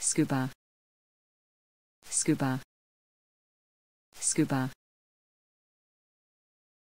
scuba. Scuba. Scuba.